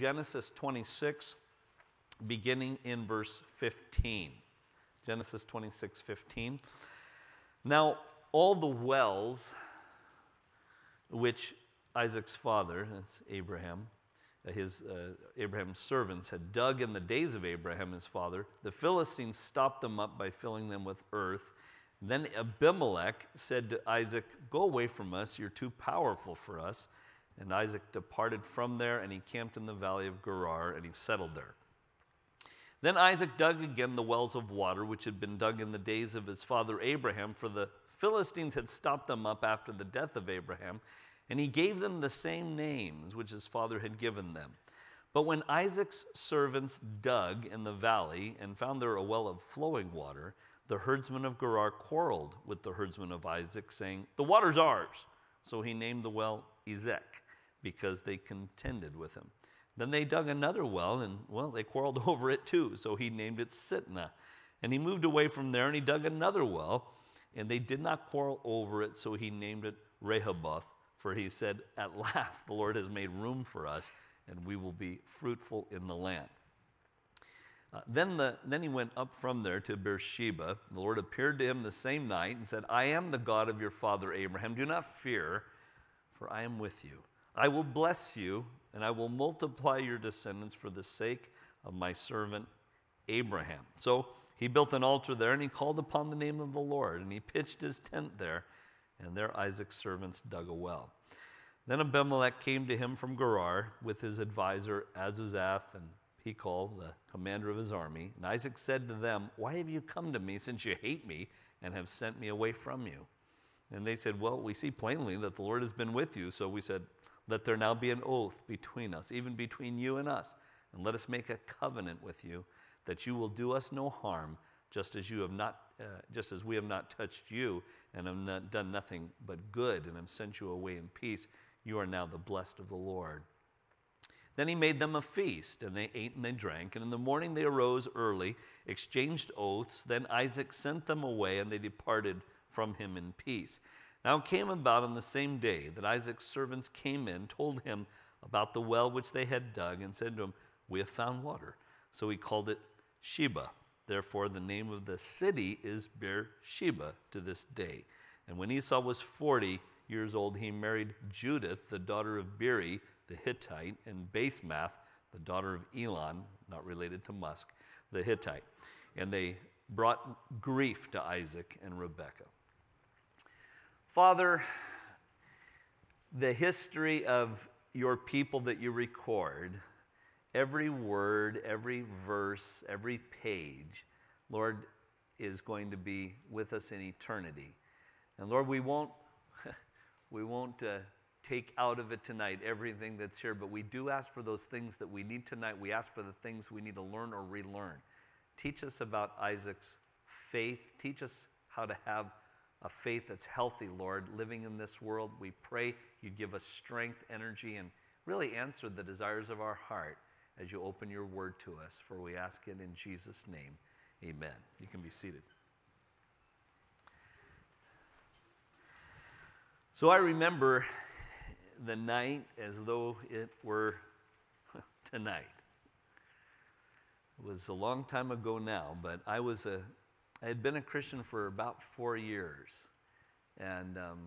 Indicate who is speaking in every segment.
Speaker 1: Genesis 26, beginning in verse 15. Genesis 26, 15. Now, all the wells which Isaac's father, that's Abraham, uh, his uh, Abraham's servants had dug in the days of Abraham his father, the Philistines stopped them up by filling them with earth. Then Abimelech said to Isaac, "Go away from us; you're too powerful for us." And Isaac departed from there, and he camped in the valley of Gerar, and he settled there. Then Isaac dug again the wells of water, which had been dug in the days of his father Abraham, for the Philistines had stopped them up after the death of Abraham, and he gave them the same names which his father had given them. But when Isaac's servants dug in the valley and found there a well of flowing water, the herdsmen of Gerar quarreled with the herdsmen of Isaac, saying, The water's ours. So he named the well Esek, because they contended with him. Then they dug another well, and well, they quarreled over it too. So he named it Sitnah. And he moved away from there and he dug another well, and they did not quarrel over it. So he named it Rehoboth, for he said, At last the Lord has made room for us, and we will be fruitful in the land. Uh, then, the, then he went up from there to Beersheba. The Lord appeared to him the same night and said, I am the God of your father Abraham. Do not fear, for I am with you. I will bless you and I will multiply your descendants for the sake of my servant Abraham. So he built an altar there and he called upon the name of the Lord and he pitched his tent there, and there Isaac's servants dug a well. Then Abimelech came to him from Gerar with his advisor Ahuzzath and Phicol, the commander of his army. And Isaac said to them, Why have you come to me since you hate me and have sent me away from you? And they said, Well, we see plainly that the Lord has been with you. So we said, let there now be an oath between us, even between you and us, and let us make a covenant with you that you will do us no harm, just as you have not, uh, just as we have not touched you and have not done nothing but good, and have sent you away in peace. You are now the blessed of the Lord. Then he made them a feast, and they ate and they drank. And in the morning they arose early, exchanged oaths. Then Isaac sent them away, and they departed from him in peace. Now it came about on the same day that Isaac's servants came in, told him about the well which they had dug, and said to him, We have found water. So he called it Sheba. Therefore, the name of the city is Beersheba to this day. And when Esau was 40 years old, he married Judith, the daughter of Beeri the Hittite, and Basemath, the daughter of Elon, not related to Musk, the Hittite. And they brought grief to Isaac and Rebekah. Father, the history of your people that you record, every word, every verse, every page, Lord, is going to be with us in eternity. And Lord, we won't, we won't uh, take out of it tonight everything that's here, but we do ask for those things that we need tonight. We ask for the things we need to learn or relearn. Teach us about Isaac's faith. Teach us how to have a faith that's healthy, Lord, living in this world. We pray you give us strength, energy, and really answer the desires of our heart as you open your word to us. For we ask it in Jesus' name. Amen. You can be seated. So I remember the night as though it were tonight. It was a long time ago now, but I was a I had been a Christian for about four years. And um,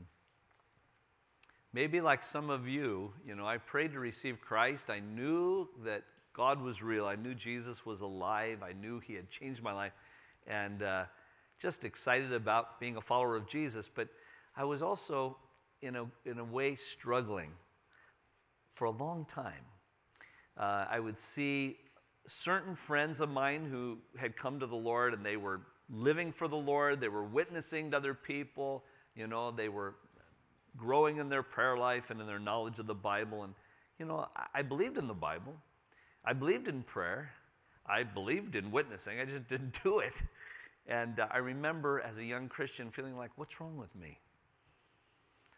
Speaker 1: maybe like some of you, you know, I prayed to receive Christ. I knew that God was real. I knew Jesus was alive. I knew He had changed my life. And uh, just excited about being a follower of Jesus. But I was also, in a, in a way, struggling for a long time. Uh, I would see certain friends of mine who had come to the Lord and they were living for the Lord, they were witnessing to other people, you know, they were growing in their prayer life and in their knowledge of the Bible. And, you know, I, believed in the Bible, I believed in prayer, I believed in witnessing, I just didn't do it. And uh, I remember as a young Christian feeling like, what's wrong with me?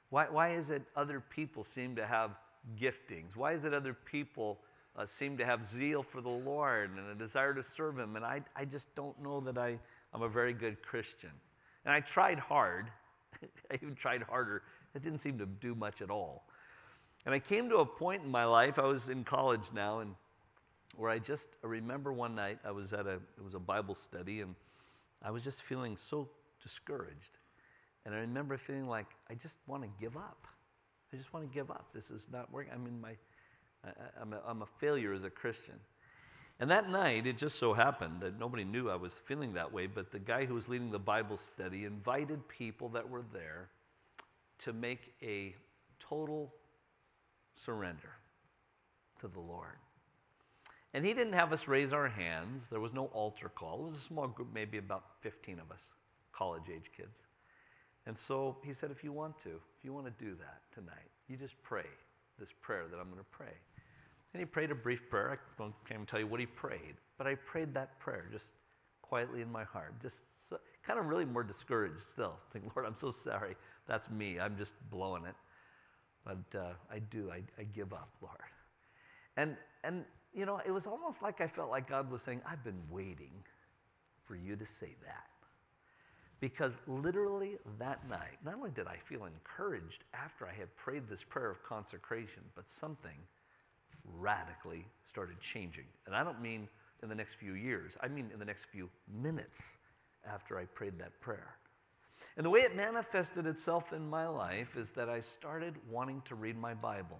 Speaker 1: Why, why is it other people seem to have giftings? Why is it other people uh, seem to have zeal for the Lord and a desire to serve Him? And I, I just don't know that I, I'm a very good Christian. And I tried hard. I even tried harder. It didn't seem to do much at all. And I came to a point in my life, I was in college now, and where I just I remember one night I was at a it was a Bible study and I was just feeling so discouraged. And I remember feeling like I just want to give up. I just want to give up. This is not working. I'm in my I, I'm, a, I'm a failure as a Christian. And that night, it just so happened that nobody knew I was feeling that way, but the guy who was leading the Bible study invited people that were there to make a total surrender to the Lord. And he didn't have us raise our hands. There was no altar call. It was a small group, maybe about 15 of us, college age kids. And so he said, if you want to, if you want to do that tonight, you just pray this prayer that I'm going to pray. And he prayed a brief prayer. I can't even tell you what he prayed, but I prayed that prayer just quietly in my heart, just so, kind of really more discouraged still. Think, Lord, I'm so sorry. That's me. I'm just blowing it. But uh, I do. I, I give up, Lord. And and you know, it was almost like I felt like God was saying, I've been waiting for you to say that. Because literally that night, not only did I feel encouraged after I had prayed this prayer of consecration, but something radically started changing. And I don't mean in the next few years, I mean in the next few minutes after I prayed that prayer. And the way it manifested itself in my life is that I started wanting to read my Bible.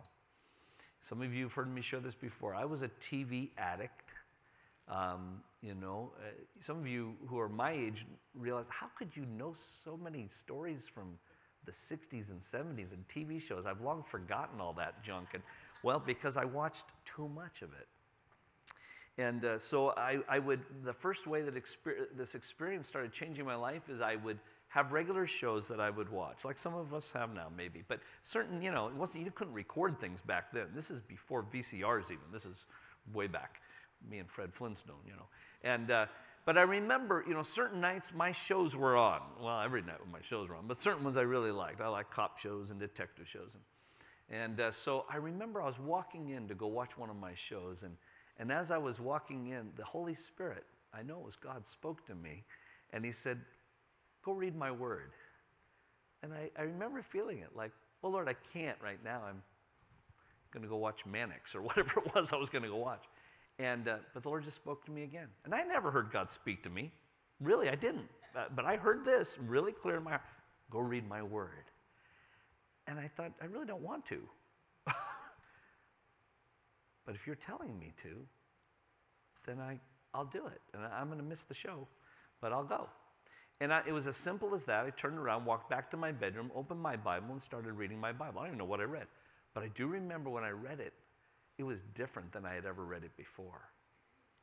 Speaker 1: Some of you have heard me share this before. I was a TV addict. Um, you know, uh, some of you who are my age realize how could you know so many stories from the 60s and 70s and TV shows? I've long forgotten all that junk. And well, because I watched too much of it. And uh, so I, I, would, the first way that exper- this experience started changing my life is I would have regular shows that I would watch, like some of us have now, maybe. But certain, you know, it wasn't, you couldn't record things back then. This is before VCRs, even. This is way back. Me and Fred Flintstone, you know. And, uh, but I remember, you know, certain nights my shows were on. Well, every night my shows were on, but certain ones I really liked. I like cop shows and detective shows. And, and uh, so I remember I was walking in to go watch one of my shows, and, and as I was walking in, the Holy Spirit, I know it was God, spoke to me, and He said, Go read my word. And I, I remember feeling it like, Oh Lord, I can't right now. I'm going to go watch Mannix or whatever it was I was going to go watch. And, uh, but the Lord just spoke to me again. And I never heard God speak to me. Really, I didn't. Uh, but I heard this really clear in my heart go read my word. And I thought, I really don't want to. but if you're telling me to, then I, I'll do it. And I'm going to miss the show, but I'll go. And I, it was as simple as that. I turned around, walked back to my bedroom, opened my Bible, and started reading my Bible. I don't even know what I read. But I do remember when I read it, it was different than I had ever read it before.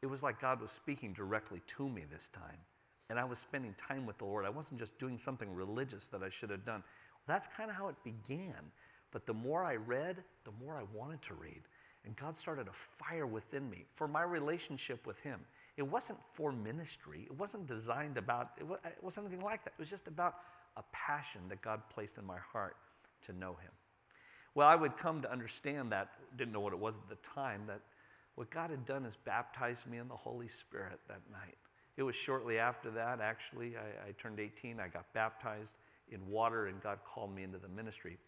Speaker 1: It was like God was speaking directly to me this time. And I was spending time with the Lord. I wasn't just doing something religious that I should have done. That's kind of how it began. But the more I read, the more I wanted to read. And God started a fire within me for my relationship with Him. It wasn't for ministry, it wasn't designed about, it wasn't anything like that. It was just about a passion that God placed in my heart to know Him. Well, I would come to understand that, didn't know what it was at the time, that what God had done is baptized me in the Holy Spirit that night. It was shortly after that, actually, I, I turned 18, I got baptized in water, and God called me into the ministry.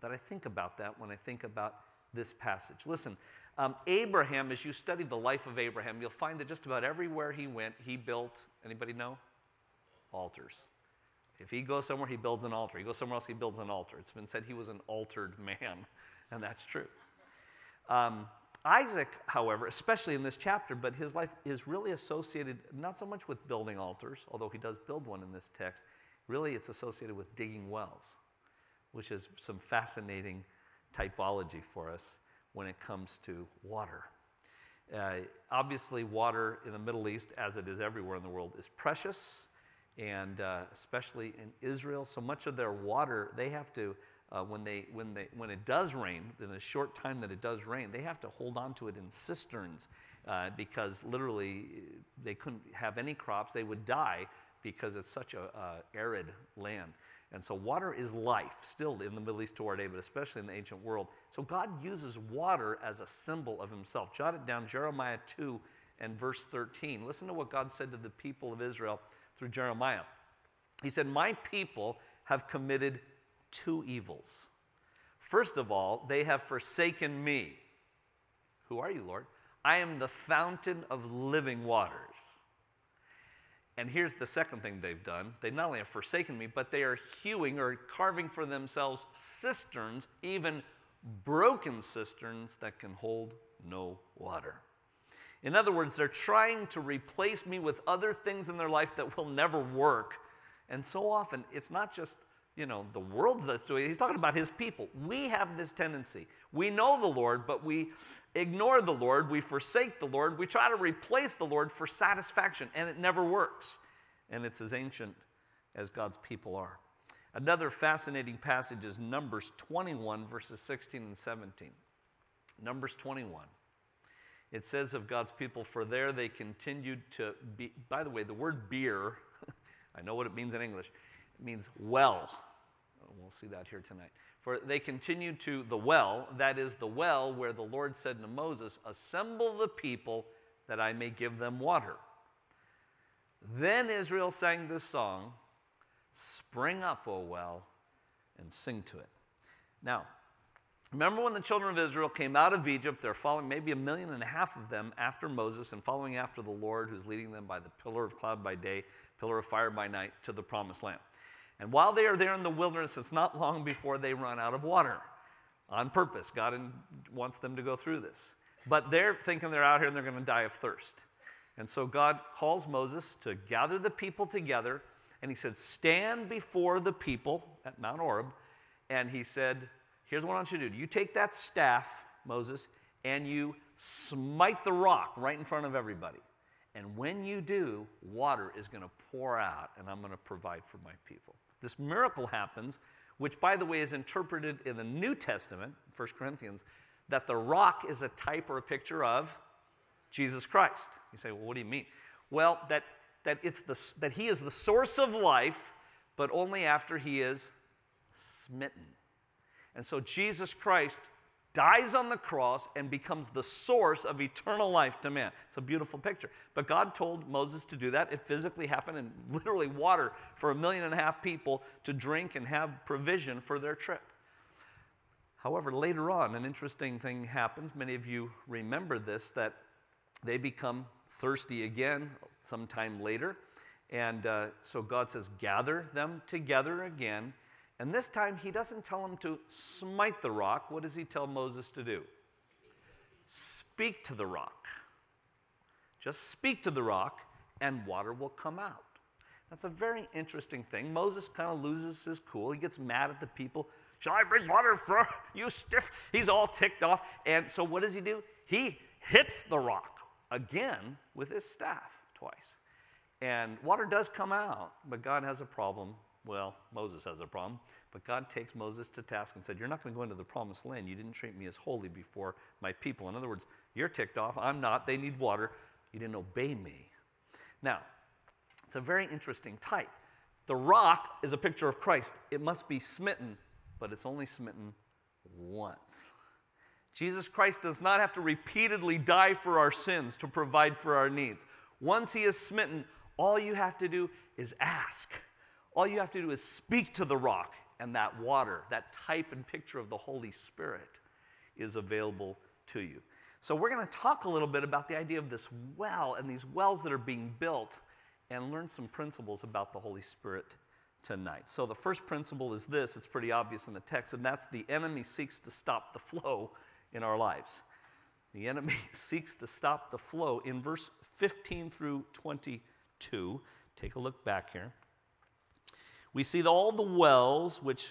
Speaker 1: That I think about that when I think about this passage. Listen, um, Abraham, as you study the life of Abraham, you'll find that just about everywhere he went, he built, anybody know? Altars. If he goes somewhere, he builds an altar. He goes somewhere else, he builds an altar. It's been said he was an altered man, and that's true. Um, Isaac, however, especially in this chapter, but his life is really associated not so much with building altars, although he does build one in this text. Really, it's associated with digging wells, which is some fascinating typology for us when it comes to water. Uh, obviously, water in the Middle East, as it is everywhere in the world, is precious, and uh, especially in Israel. So much of their water, they have to, uh, when, they, when, they, when it does rain, in the short time that it does rain, they have to hold on to it in cisterns uh, because literally they couldn't have any crops. They would die because it's such a arid land. And so water is life still in the Middle East to our day, but especially in the ancient world. So God uses water as a symbol of himself. Jot it down, Jeremiah 2 and verse 13. Listen to what God said to the people of Israel through Jeremiah. He said, My people have committed two evils. First of all, they have forsaken me. Who are you, Lord? I am the fountain of living waters. And here's the second thing they've done. They not only have forsaken me, but they are hewing or carving for themselves cisterns, even broken cisterns that can hold no water. In other words, they're trying to replace me with other things in their life that will never work. And so often, it's not just, you know, the world's that's doing it. He's talking about his people. We have this tendency. We know the Lord, but we ignore the Lord. We forsake the Lord. We try to replace the Lord for satisfaction, and it never works. And it's as ancient as God's people are. Another fascinating passage is Numbers 21, verses 16 and 17. Numbers 21. It says of God's people, for there they continued to be. By the way, the word beer, I know what it means in English, it means well. We'll see that here tonight. For they continued to the well, that is the well where the Lord said to Moses, Assemble the people that I may give them water. Then Israel sang this song Spring up, O well, and sing to it. Now, Remember when the children of Israel came out of Egypt, they're following maybe a million and a half of them after Moses and following after the Lord who's leading them by the pillar of cloud by day, pillar of fire by night to the promised land. And while they are there in the wilderness, it's not long before they run out of water on purpose. God wants them to go through this. But they're thinking they're out here and they're going to die of thirst. And so God calls Moses to gather the people together. And he said, Stand before the people at Mount Horeb. And he said, Here's what I want you to do you take that staff, Moses, and you smite the rock right in front of everybody. And when you do, water is going to pour out, and I'm going to provide for my people. This miracle happens, which, by the way, is interpreted in the New Testament, 1 Corinthians, that the rock is a type or a picture of Jesus Christ. You say, well, what do you mean? Well, that, that, it's the, that he is the source of life, but only after he is smitten. And so Jesus Christ dies on the cross and becomes the source of eternal life to man. It's a beautiful picture. But God told Moses to do that. It physically happened and literally water for a million and a half people to drink and have provision for their trip. However, later on, an interesting thing happens. Many of you remember this that they become thirsty again sometime later. And uh, so God says, gather them together again and this time, he doesn't tell him to smite the rock. What does he tell Moses to do? Speak to the rock. Just speak to the rock, and water will come out. That's a very interesting thing. Moses kind of loses his cool. He gets mad at the people. Shall I bring water for you, stiff? He's all ticked off. And so, what does he do? He hits the rock again with his staff twice. And water does come out, but God has a problem well, Moses has a problem, but God takes Moses to task and said, You're not going to go into the promised land. You didn't treat me as holy before my people. In other words, you're ticked off. I'm not. They need water. You didn't obey me. Now, it's a very interesting type. The rock is a picture of Christ. It must be smitten, but it's only smitten once. Jesus Christ does not have to repeatedly die for our sins to provide for our needs. Once he is smitten, all you have to do is ask. All you have to do is speak to the rock, and that water, that type and picture of the Holy Spirit, is available to you. So, we're going to talk a little bit about the idea of this well and these wells that are being built and learn some principles about the Holy Spirit tonight. So, the first principle is this it's pretty obvious in the text, and that's the enemy seeks to stop the flow in our lives. The enemy seeks to stop the flow in verse 15 through 22. Take a look back here. We see all the wells which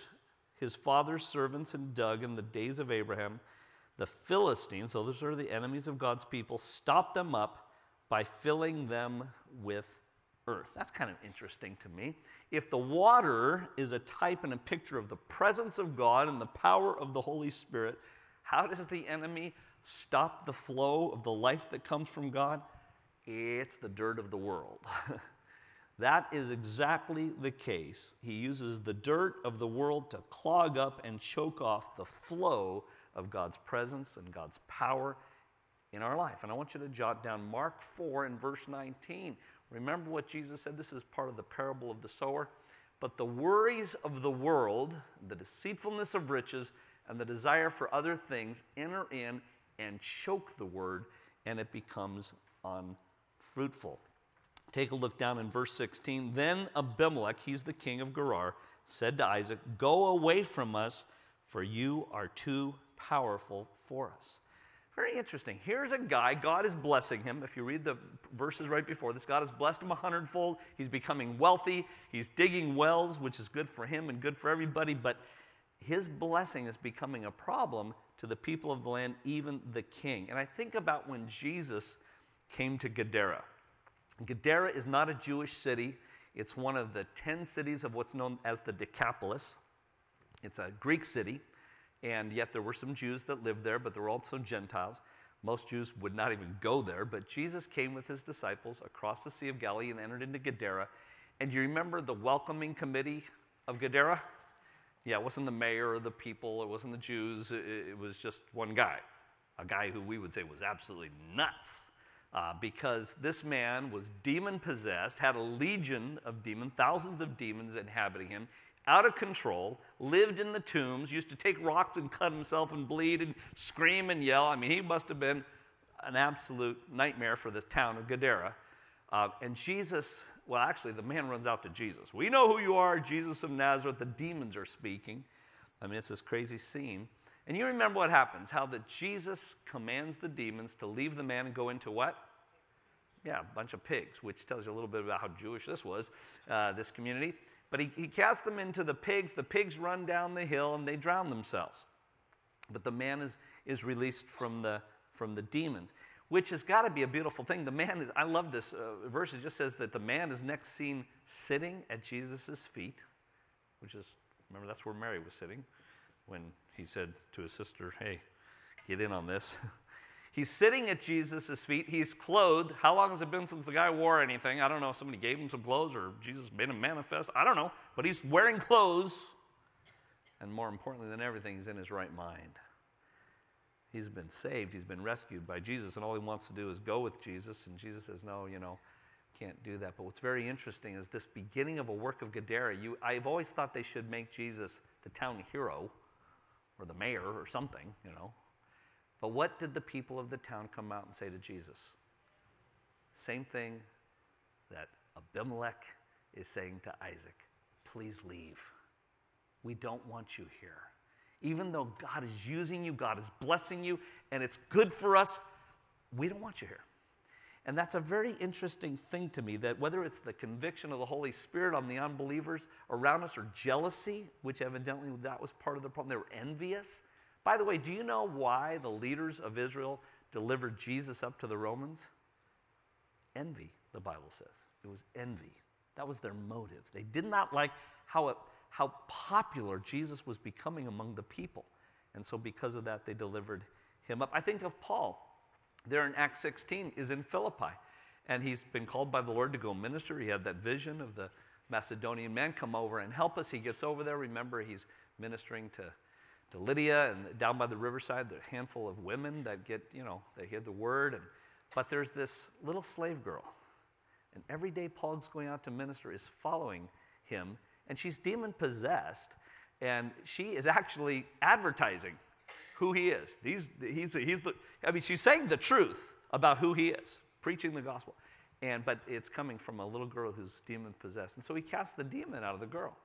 Speaker 1: his father's servants had dug in the days of Abraham, the Philistines, so those are the enemies of God's people, stopped them up by filling them with earth. That's kind of interesting to me. If the water is a type and a picture of the presence of God and the power of the Holy Spirit, how does the enemy stop the flow of the life that comes from God? It's the dirt of the world. That is exactly the case. He uses the dirt of the world to clog up and choke off the flow of God's presence and God's power in our life. And I want you to jot down Mark 4 and verse 19. Remember what Jesus said? This is part of the parable of the sower. But the worries of the world, the deceitfulness of riches, and the desire for other things enter in and choke the word, and it becomes unfruitful. Take a look down in verse 16. Then Abimelech, he's the king of Gerar, said to Isaac, Go away from us, for you are too powerful for us. Very interesting. Here's a guy, God is blessing him. If you read the verses right before this, God has blessed him a hundredfold. He's becoming wealthy. He's digging wells, which is good for him and good for everybody. But his blessing is becoming a problem to the people of the land, even the king. And I think about when Jesus came to Gadara. Gadara is not a Jewish city, it's one of the 10 cities of what's known as the Decapolis. It's a Greek city. And yet there were some Jews that lived there, but there were also Gentiles. Most Jews would not even go there, but Jesus came with his disciples across the Sea of Galilee and entered into Gadara. And you remember the welcoming committee of Gadara? Yeah, it wasn't the mayor or the people, it wasn't the Jews, it, it was just one guy, a guy who we would say was absolutely nuts. Uh, because this man was demon possessed, had a legion of demons, thousands of demons inhabiting him out of control, lived in the tombs, used to take rocks and cut himself and bleed and scream and yell. I mean, he must have been an absolute nightmare for the town of Gadara. Uh, and Jesus, well, actually, the man runs out to Jesus. We know who you are, Jesus of Nazareth. The demons are speaking. I mean, it's this crazy scene. And you remember what happens how that Jesus commands the demons to leave the man and go into what? Yeah, a bunch of pigs, which tells you a little bit about how Jewish this was, uh, this community. But he, he casts them into the pigs. The pigs run down the hill and they drown themselves. But the man is, is released from the, from the demons, which has got to be a beautiful thing. The man is, I love this uh, verse. It just says that the man is next seen sitting at Jesus' feet, which is, remember, that's where Mary was sitting when he said to his sister, Hey, get in on this. He's sitting at Jesus' feet. He's clothed. How long has it been since the guy wore anything? I don't know. Somebody gave him some clothes or Jesus made him manifest. I don't know. But he's wearing clothes. And more importantly than everything, he's in his right mind. He's been saved. He's been rescued by Jesus. And all he wants to do is go with Jesus. And Jesus says, No, you know, can't do that. But what's very interesting is this beginning of a work of Gadara. You, I've always thought they should make Jesus the town hero or the mayor or something, you know. But what did the people of the town come out and say to Jesus? Same thing that Abimelech is saying to Isaac please leave. We don't want you here. Even though God is using you, God is blessing you, and it's good for us, we don't want you here. And that's a very interesting thing to me that whether it's the conviction of the Holy Spirit on the unbelievers around us or jealousy, which evidently that was part of the problem, they were envious by the way, do you know why the leaders of Israel delivered Jesus up to the Romans? Envy, the Bible says. It was envy. That was their motive. They did not like how, it, how popular Jesus was becoming among the people. And so, because of that, they delivered him up. I think of Paul. There in Acts 16 is in Philippi. And he's been called by the Lord to go minister. He had that vision of the Macedonian man come over and help us. He gets over there. Remember, he's ministering to to Lydia and down by the riverside, the handful of women that get, you know, they hear the word. And, but there's this little slave girl. And every day Paul's going out to minister is following him. And she's demon possessed. And she is actually advertising who he is. He's, he's, he's the, I mean, she's saying the truth about who he is, preaching the gospel. And, but it's coming from a little girl who's demon possessed. And so he casts the demon out of the girl.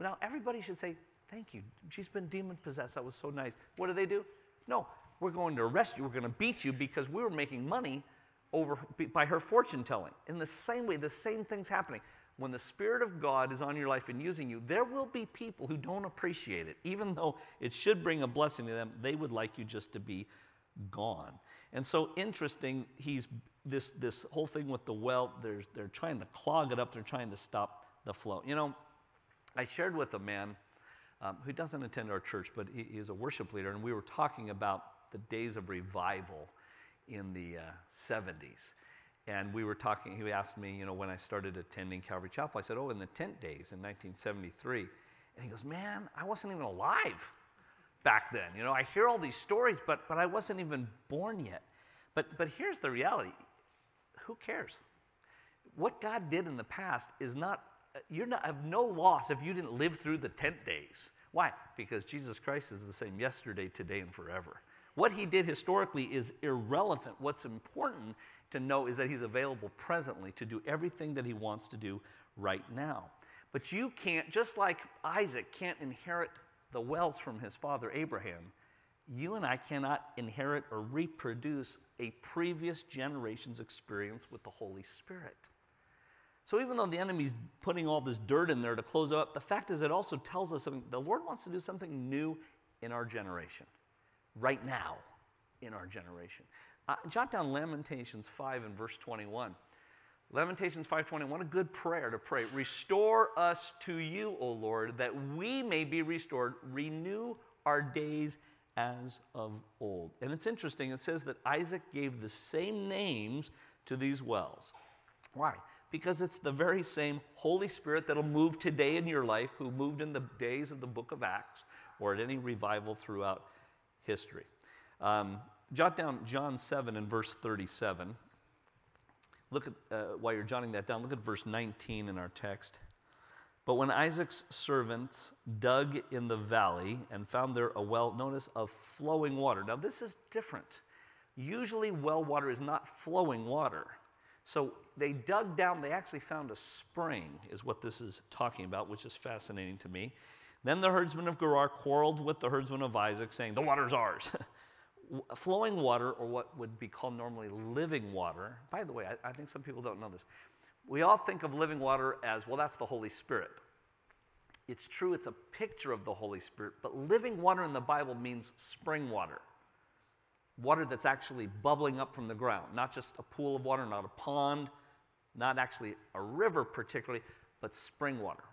Speaker 1: Now, everybody should say, Thank you. She's been demon possessed. That was so nice. What do they do? No, we're going to arrest you. We're going to beat you because we were making money over by her fortune telling. In the same way, the same thing's happening. When the Spirit of God is on your life and using you, there will be people who don't appreciate it. Even though it should bring a blessing to them, they would like you just to be gone. And so interesting, he's this this whole thing with the well, they're, they're trying to clog it up, they're trying to stop the flow. You know, I shared with a man um, who doesn't attend our church, but he, he's a worship leader, and we were talking about the days of revival in the uh, 70s. And we were talking, he asked me, you know, when I started attending Calvary Chapel, I said, oh, in the tent days in 1973. And he goes, man, I wasn't even alive back then. You know, I hear all these stories, but, but I wasn't even born yet. But, but here's the reality who cares? What God did in the past is not you're not have no loss if you didn't live through the tent days. Why? Because Jesus Christ is the same yesterday, today, and forever. What he did historically is irrelevant. What's important to know is that he's available presently to do everything that he wants to do right now. But you can't, just like Isaac can't inherit the wells from his father Abraham, you and I cannot inherit or reproduce a previous generation's experience with the Holy Spirit. So even though the enemy's putting all this dirt in there to close up, the fact is it also tells us something. The Lord wants to do something new in our generation, right now in our generation. Uh, jot down Lamentations 5 and verse 21. Lamentations 5:21 a good prayer to pray. Restore us to you, O Lord, that we may be restored. Renew our days as of old. And it's interesting, it says that Isaac gave the same names to these wells. Why? Because it's the very same Holy Spirit that'll move today in your life, who moved in the days of the book of Acts or at any revival throughout history. Um, jot down John 7 and verse 37. Look at, uh, while you're jotting that down, look at verse 19 in our text. But when Isaac's servants dug in the valley and found there a well, notice, of flowing water. Now, this is different. Usually, well water is not flowing water. So they dug down, they actually found a spring, is what this is talking about, which is fascinating to me. Then the herdsmen of Gerar quarreled with the herdsmen of Isaac, saying, The water's ours. flowing water, or what would be called normally living water, by the way, I, I think some people don't know this. We all think of living water as, well, that's the Holy Spirit. It's true, it's a picture of the Holy Spirit, but living water in the Bible means spring water. Water that's actually bubbling up from the ground, not just a pool of water, not a pond, not actually a river particularly, but spring water.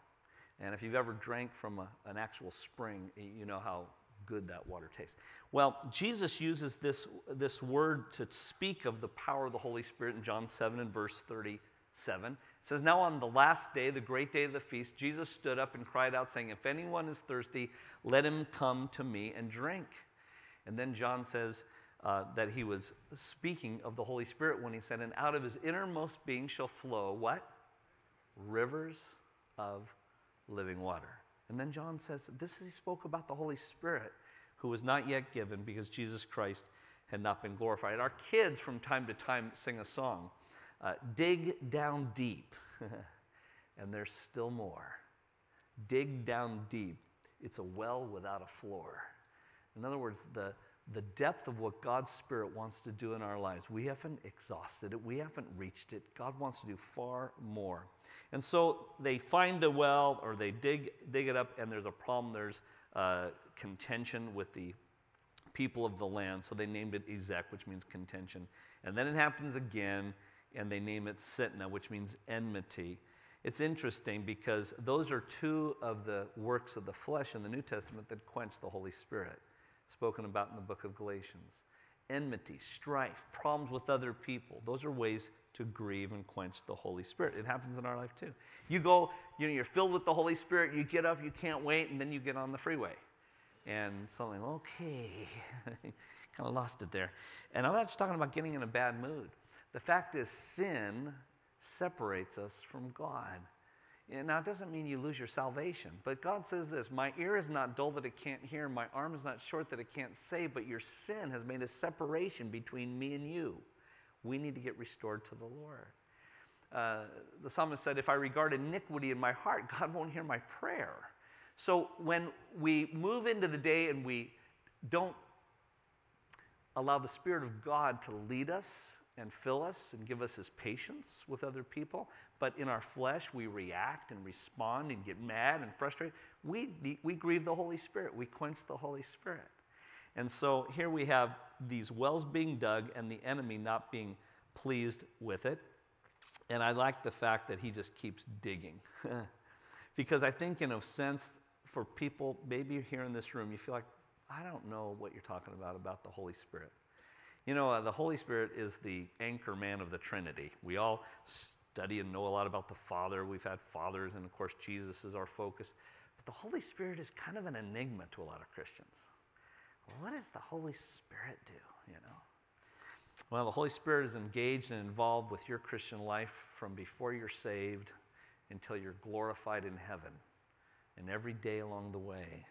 Speaker 1: And if you've ever drank from a, an actual spring, you know how good that water tastes. Well, Jesus uses this, this word to speak of the power of the Holy Spirit in John 7 and verse 37. It says, Now on the last day, the great day of the feast, Jesus stood up and cried out, saying, If anyone is thirsty, let him come to me and drink. And then John says uh, that he was speaking of the Holy Spirit when he said, And out of his innermost being shall flow what? Rivers of living water. And then John says, This is, he spoke about the Holy Spirit who was not yet given because Jesus Christ had not been glorified. Our kids from time to time sing a song uh, Dig down deep, and there's still more. Dig down deep. It's a well without a floor. In other words, the, the depth of what God's Spirit wants to do in our lives, we haven't exhausted it, we haven't reached it. God wants to do far more. And so they find a well or they dig, dig it up, and there's a problem. There's uh, contention with the people of the land. So they named it Esek, which means contention. And then it happens again, and they name it Sitnah, which means enmity. It's interesting because those are two of the works of the flesh in the New Testament that quench the Holy Spirit, spoken about in the book of Galatians. Enmity, strife, problems with other people, those are ways to grieve and quench the Holy Spirit. It happens in our life too. You go, you know, you're filled with the Holy Spirit, you get up, you can't wait, and then you get on the freeway. And something, okay, kind of lost it there. And I'm not just talking about getting in a bad mood. The fact is, sin separates us from God. Now, it doesn't mean you lose your salvation, but God says this My ear is not dull that it can't hear, my arm is not short that it can't save, but your sin has made a separation between me and you. We need to get restored to the Lord. Uh, the psalmist said, If I regard iniquity in my heart, God won't hear my prayer. So when we move into the day and we don't allow the Spirit of God to lead us and fill us and give us his patience with other people, but in our flesh we react and respond and get mad and frustrated, we, we grieve the Holy Spirit. We quench the Holy Spirit. And so here we have these wells being dug and the enemy not being pleased with it. And I like the fact that he just keeps digging. because I think, in a sense, for people, maybe here in this room, you feel like, I don't know what you're talking about, about the Holy Spirit. You know, uh, the Holy Spirit is the anchor man of the Trinity. We all study and know a lot about the Father. We've had fathers, and of course, Jesus is our focus. But the Holy Spirit is kind of an enigma to a lot of Christians what does the Holy Spirit do? You know? Well, the Holy Spirit is engaged and involved with your Christian life from before you're saved until you're glorified in heaven and every day along the way.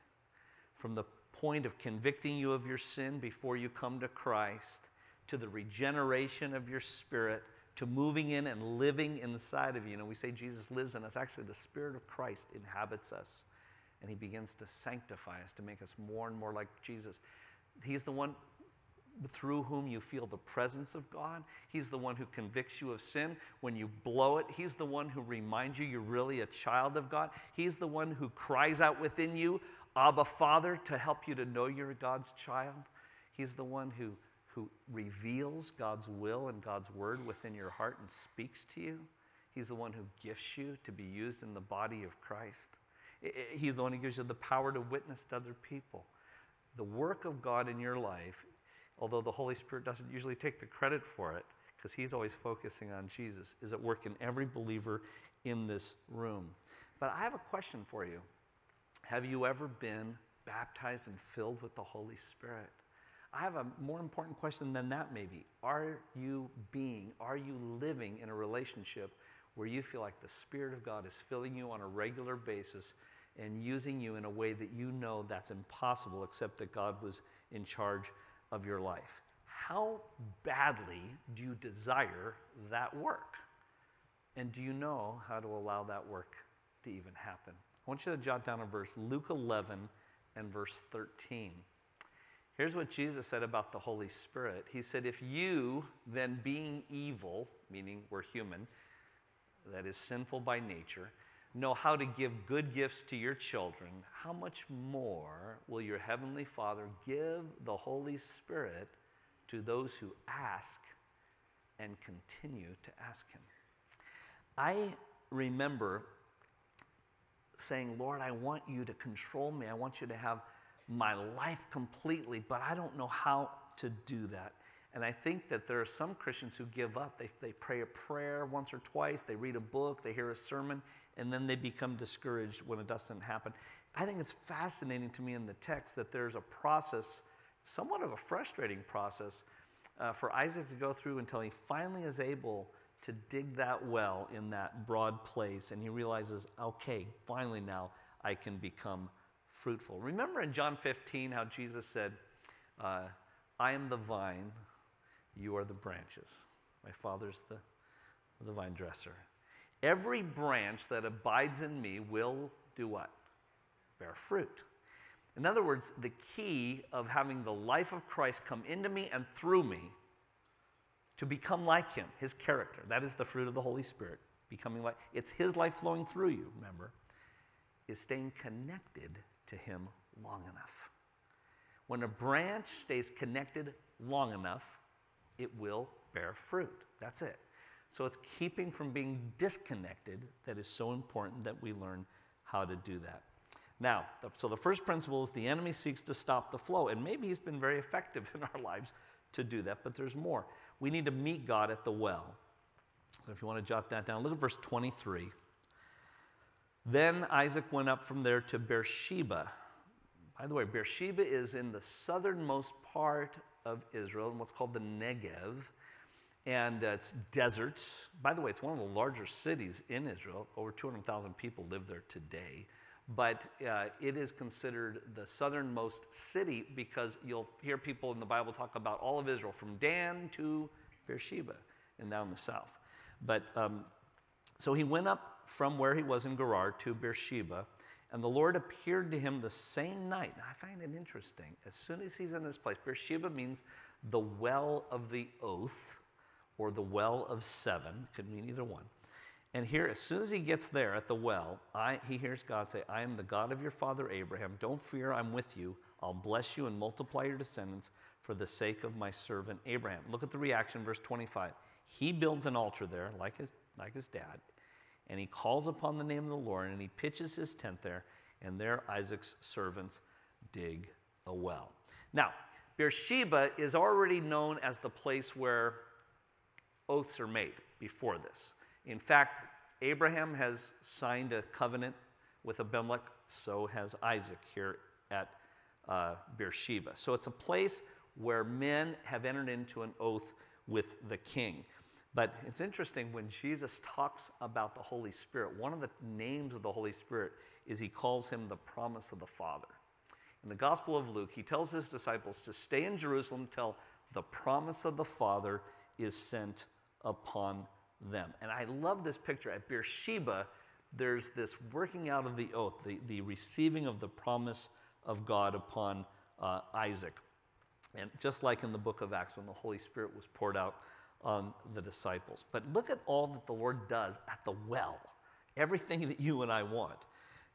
Speaker 1: From the point of convicting you of your sin before you come to Christ, to the regeneration of your spirit, to moving in and living inside of you. You know, we say Jesus lives in us. Actually, the Spirit of Christ inhabits us, and He begins to sanctify us, to make us more and more like Jesus. He's the one through whom you feel the presence of God. He's the one who convicts you of sin. When you blow it, He's the one who reminds you you're really a child of God. He's the one who cries out within you, Abba, Father, to help you to know you're God's child. He's the one who, who reveals God's will and God's word within your heart and speaks to you. He's the one who gifts you to be used in the body of Christ. He's the one who gives you the power to witness to other people. The work of God in your life although the Holy Spirit doesn't usually take the credit for it because he's always focusing on Jesus, is at work in every believer in this room. But I have a question for you. Have you ever been baptized and filled with the Holy Spirit? I have a more important question than that, maybe. Are you being, are you living in a relationship where you feel like the Spirit of God is filling you on a regular basis and using you in a way that you know that's impossible except that God was in charge of your life. How badly do you desire that work? And do you know how to allow that work to even happen? I want you to jot down a verse, Luke 11 and verse 13. Here's what Jesus said about the Holy Spirit. He said, If you, then being evil, meaning we're human, that is sinful by nature, know how to give good gifts to your children, how much more will your Heavenly Father give the Holy Spirit to those who ask and continue to ask Him? I remember saying, Lord, I want you to control me. I want you to have my life completely, but I don't know how to do that. And I think that there are some Christians who give up. They, they pray a prayer once or twice, they read a book, they hear a sermon, and then they become discouraged when it doesn't happen. I think it's fascinating to me in the text that there's a process, somewhat of a frustrating process, uh, for Isaac to go through until he finally is able to dig that well in that broad place and he realizes, okay, finally now I can become fruitful. Remember in John 15 how Jesus said, uh, I am the vine, you are the branches. My father's the, the vine dresser. Every branch that abides in me will do what? Bear fruit. In other words, the key of having the life of Christ come into me and through me to become like him, his character, that is the fruit of the Holy Spirit, becoming like, it's his life flowing through you, remember, is staying connected to him long enough. When a branch stays connected long enough, it will bear fruit. That's it. So it's keeping from being disconnected that is so important that we learn how to do that. Now, so the first principle is the enemy seeks to stop the flow, and maybe he's been very effective in our lives to do that, but there's more. We need to meet God at the well. So if you want to jot that down, look at verse 23. Then Isaac went up from there to Beersheba. By the way, Beersheba is in the southernmost part of Israel, in what's called the Negev and uh, it's deserts. By the way, it's one of the larger cities in Israel. Over 200,000 people live there today. But uh, it is considered the southernmost city because you'll hear people in the Bible talk about all of Israel from Dan to Beersheba and down the south. But um, so he went up from where he was in Gerar to Beersheba, and the Lord appeared to him the same night. Now, I find it interesting. As soon as he's in this place, Beersheba means the well of the oath or the well of seven, could mean either one. And here, as soon as he gets there at the well, I, he hears God say, I am the God of your father Abraham. Don't fear, I'm with you. I'll bless you and multiply your descendants for the sake of my servant Abraham. Look at the reaction, verse 25. He builds an altar there, like his, like his dad, and he calls upon the name of the Lord, and he pitches his tent there, and there Isaac's servants dig a well. Now, Beersheba is already known as the place where oaths are made before this. In fact, Abraham has signed a covenant with Abimelech, so has Isaac here at uh, Beersheba. So it's a place where men have entered into an oath with the king. But it's interesting when Jesus talks about the Holy Spirit, one of the names of the Holy Spirit is he calls him the promise of the Father. In the Gospel of Luke, he tells his disciples to stay in Jerusalem till the promise of the Father is sent upon them. And I love this picture. At Beersheba, there's this working out of the oath, the, the receiving of the promise of God upon uh, Isaac. And just like in the book of Acts, when the Holy Spirit was poured out on the disciples. But look at all that the Lord does at the well, everything that you and I want.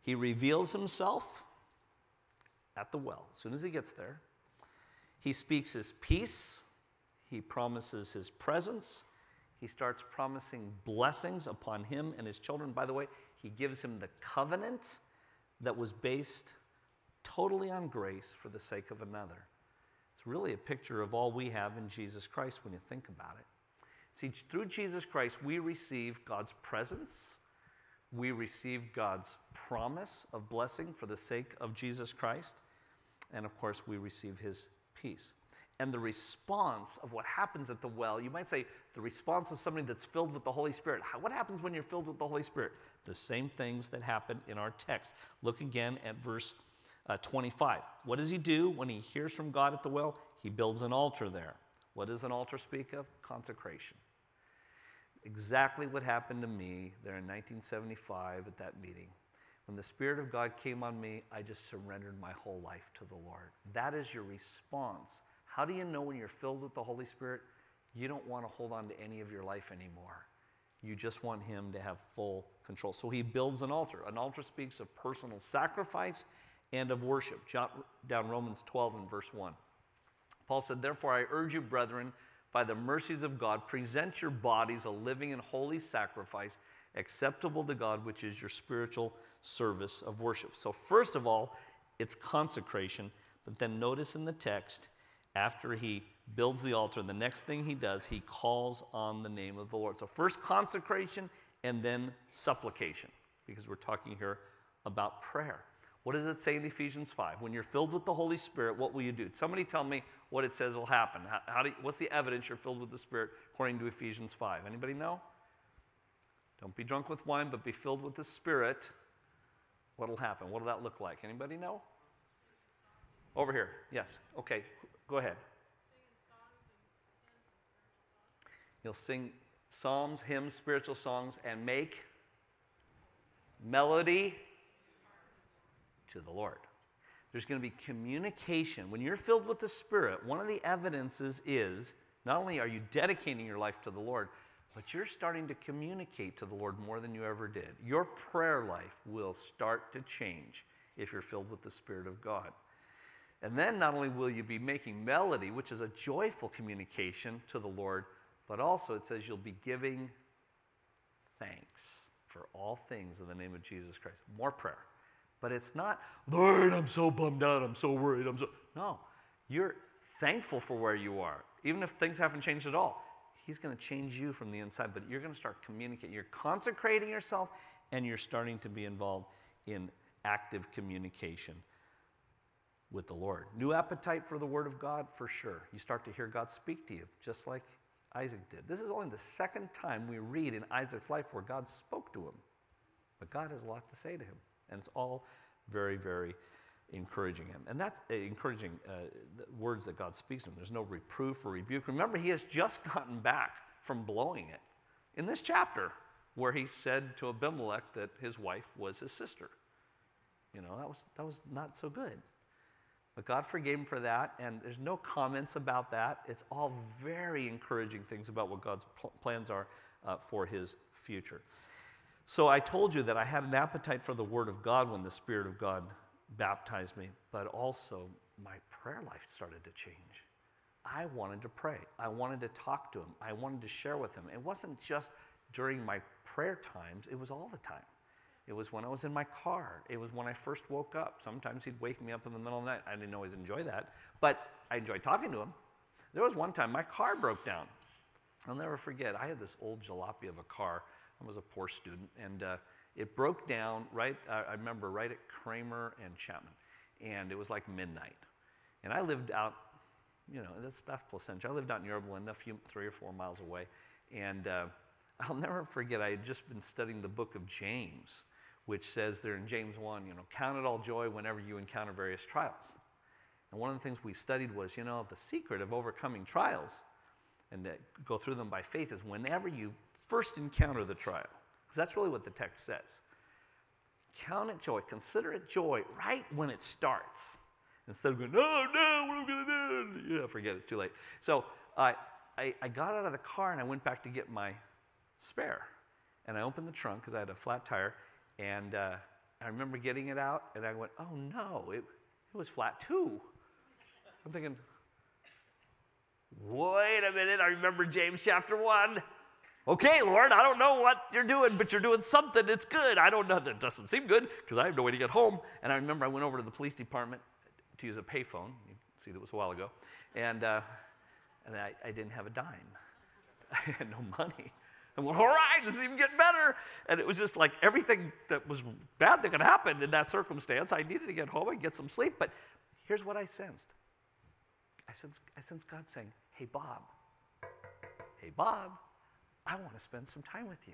Speaker 1: He reveals himself at the well as soon as he gets there. He speaks his peace, he promises his presence, he starts promising blessings upon him and his children. By the way, he gives him the covenant that was based totally on grace for the sake of another. It's really a picture of all we have in Jesus Christ when you think about it. See, through Jesus Christ, we receive God's presence, we receive God's promise of blessing for the sake of Jesus Christ, and of course, we receive his peace and the response of what happens at the well. You might say the response of somebody that's filled with the Holy Spirit. How, what happens when you're filled with the Holy Spirit? The same things that happen in our text. Look again at verse uh, 25. What does he do when he hears from God at the well? He builds an altar there. What does an altar speak of? Consecration. Exactly what happened to me there in 1975 at that meeting. When the Spirit of God came on me, I just surrendered my whole life to the Lord. That is your response how do you know when you're filled with the Holy Spirit? You don't want to hold on to any of your life anymore. You just want Him to have full control. So He builds an altar. An altar speaks of personal sacrifice and of worship. Jot down Romans 12 and verse 1. Paul said, Therefore, I urge you, brethren, by the mercies of God, present your bodies a living and holy sacrifice, acceptable to God, which is your spiritual service of worship. So, first of all, it's consecration. But then notice in the text, after he builds the altar, the next thing he does, he calls on the name of the Lord. So, first consecration and then supplication, because we're talking here about prayer. What does it say in Ephesians 5? When you're filled with the Holy Spirit, what will you do? Somebody tell me what it says will happen. How, how do what's the evidence you're filled with the Spirit according to Ephesians 5? Anybody know? Don't be drunk with wine, but be filled with the Spirit. What'll happen? What'll that look like? Anybody know? Over here. Yes. Okay. Go ahead. You'll sing psalms, hymns, spiritual songs, and make melody to the Lord. There's going to be communication. When you're filled with the Spirit, one of the evidences is not only are you dedicating your life to the Lord, but you're starting to communicate to the Lord more than you ever did. Your prayer life will start to change if you're filled with the Spirit of God. And then not only will you be making melody, which is a joyful communication to the Lord, but also it says you'll be giving thanks for all things in the name of Jesus Christ. More prayer. But it's not, Lord, I'm so bummed out, I'm so worried, I'm so. No, you're thankful for where you are. Even if things haven't changed at all, He's going to change you from the inside, but you're going to start communicating. You're consecrating yourself and you're starting to be involved in active communication with the Lord. New appetite for the Word of God, for sure. You start to hear God speak to you, just like Isaac did. This is only the second time we read in Isaac's life where God spoke to him. But God has a lot to say to him. And it's all very, very encouraging him. And that's uh, encouraging uh, words that God speaks to him. There's no reproof or rebuke. Remember, he has just gotten back from blowing it in this chapter where he said to Abimelech that his wife was his sister. You know, that was, that was not so good. But God forgave him for that, and there's no comments about that. It's all very encouraging things about what God's pl- plans are uh, for his future. So I told you that I had an appetite for the Word of God when the Spirit of God baptized me, but also my prayer life started to change. I wanted to pray. I wanted to talk to Him. I wanted to share with Him. It wasn't just during my prayer times, it was all the time. It was when I was in my car. It was when I first woke up. Sometimes he'd wake me up in the middle of the night. I didn't always enjoy that, but I enjoyed talking to him. There was one time my car broke down. I'll never forget. I had this old jalopy of a car. I was a poor student, and uh, it broke down right. Uh, I remember right at Kraemer and Chapman, and it was like midnight. And I lived out, you know, that's, that's Placentia. I lived out in Yorba Linda, a few three or four miles away, and uh, I'll never forget. I had just been studying the book of James which says there in James 1, you know, count it all joy whenever you encounter various trials. And one of the things we studied was, you know, the secret of overcoming trials and to go through them by faith is whenever you first encounter the trial, because that's really what the text says. Count it joy, consider it joy right when it starts. Instead of going, oh no, what am I going to do? Yeah, forget it, it's too late. So I, I got out of the car and I went back to get my spare. And I opened the trunk because I had a flat tire. And uh, I remember getting it out and I went, oh no, it, it was flat too. I'm thinking, wait a minute, I remember James chapter 1. Okay, Lord, I don't know what you're doing, but you're doing something. It's good. I don't know. That doesn't seem good because I have no way to get home. And I remember I went over to the police department to use a payphone. You see, that was a while ago. And, uh, and I, I didn't have a dime. I had no money. And well, all right, this is even getting better. And it was just like everything that was bad that could happen in that circumstance. I needed to get home and get some sleep. But here's what I sensed I sensed, I sensed God saying, Hey, Bob, hey, Bob, I want to spend some time with you.